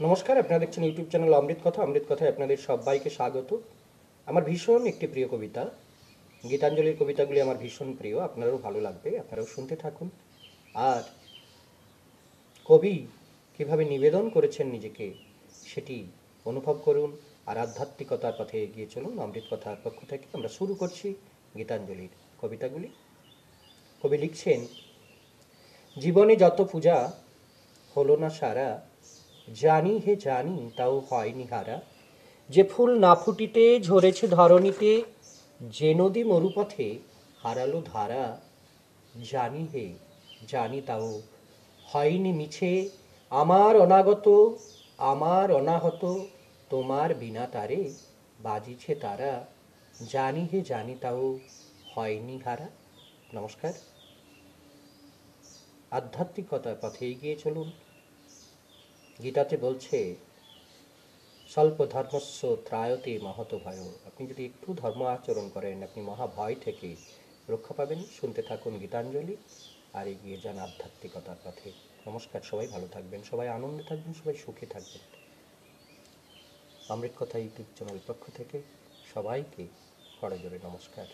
নমস্কার, আপনারা দেখছেন ইউটিউব চ্যানেল অমৃত কথা। অমৃত কথায় আপনাদের সবাইকে স্বাগত। আমার ভীষণ একটি প্রিয় কবিতা। গীতাঞ্জলির কবিতাগুলি আমার ভীষণ প্রিয়। আপনারও ভালো লাগবে, আপনারাও শুনতে থাকুন। আর কবি কীভাবে নিবেদন করেছেন নিজেকে, সেটি অনুভব করুন আর আধ্যাত্মিকতার পথে এগিয়ে চলুন। অমৃত কথার পক্ষ থেকে আমরা শুরু করছি গীতাঞ্জলির কবিতাগুলি। কবি লিখছেন, জীবনে যত পূজা হলো না সারা জানি হে জানি, তাও হয়নি হারা যে ফুল না ফুটিতে, ঝরেছে ধরণীতে, যে নদী মরুপথে হারালো ধারা, জানি হে জানি, তাও হয়নি মিছে। আমার অনাগত, আমার অনাহত, তোমার বিনা তারে বাজিছে তারা। জানি হে জানি, তাও হয়নি হারা নমস্কার। আধ্যাত্মিকতার পথে এগিয়ে চলুন। গীতাতে বলছে, স্বল্প ধর্মস্ব ত্রায়তে মহত ভয়। আপনি যদি একটু ধর্ম আচরণ করেন, আপনি মহাভয় থেকে রক্ষা পাবেন। শুনতে থাকুন গীতাঞ্জলি আর এগিয়ে যান আধ্যাত্মিকতার পথে। নমস্কার, সবাই ভালো থাকবেন, সবাই আনন্দে থাকবেন, সবাই সুখে থাকবেন। অমৃত কথা ইউটিউব চ্যানেল পক্ষ থেকে সবাইকে করজোরে নমস্কার।